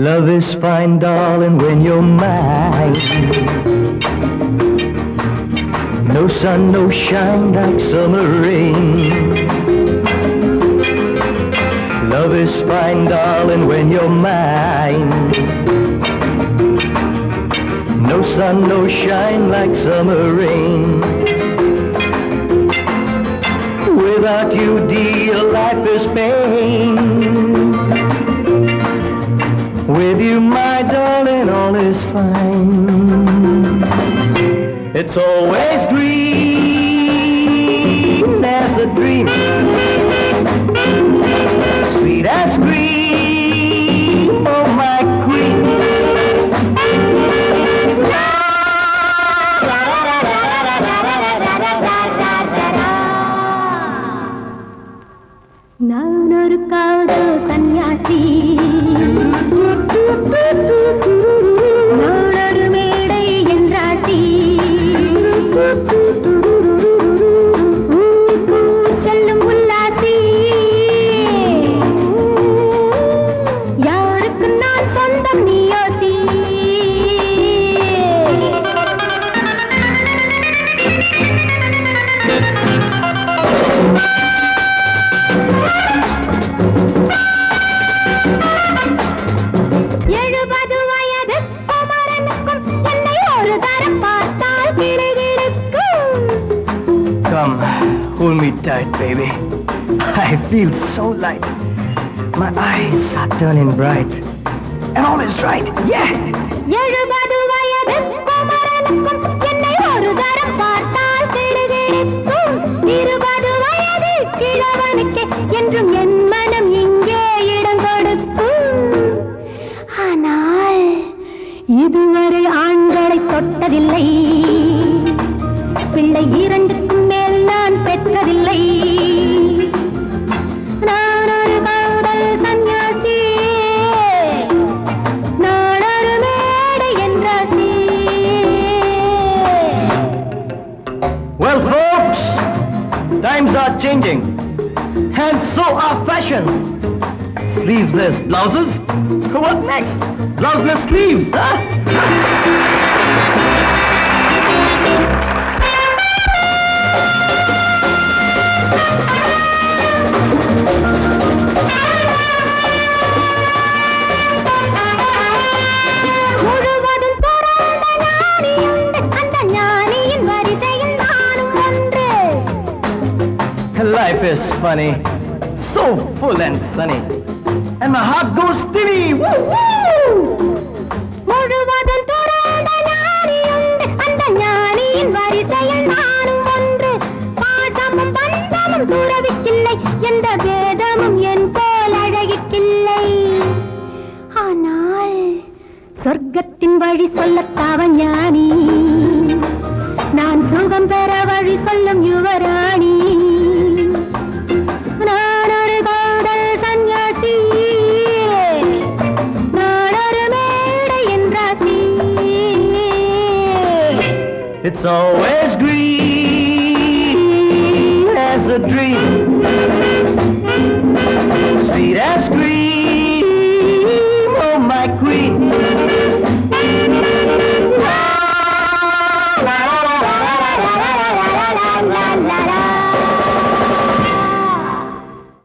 Love is fine, darling, when you're mine. No sun, no shine like summer rain. Love is fine, darling, when you're mine. No sun, no shine like summer rain. Without you, dear, life is pain. my darling, all is fine. It's always green as a dream, sweet as cream, oh my queen. நான் ஒரு சொந்தம் நீயோசி hold me tight, baby. I feel so light. My eyes are turning bright. And all is right. Yeah! எழுபது வயது குமரனுக்கும் என்னை ஒரு தரம் பார்த்தால் இருபது வயது கிழவனுக்கு என்றும் என் மனம் இங்கே இடம் கொடுக்கும் ஆனால் இதுவரை ஆண்களை தொட்டதில்லை times are changing. And so are fashions. Sleeveless blouses? What next? Blouseless sleeves, huh? Life is funny. So full and sunny. And my heart goes stinny. Woo, woo! முழுவதும் துறந்த ஞானி உண்டு அந்த ஞானியின் வரிசையில் நானும் ஒன்று பாசமும் பந்தமும் துறவிக்கில்லை எந்த வேதமும் என் போல் அழகிக்கில்லை ஆனால் சொர்க்கத்தின் வழி சொல்லத்தாவன் ஞானி நான் சுகம் பெற வழி சொல்லும் யுவராணி It's always green as a dream, sweet as green.